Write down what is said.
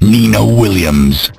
Nina Williams.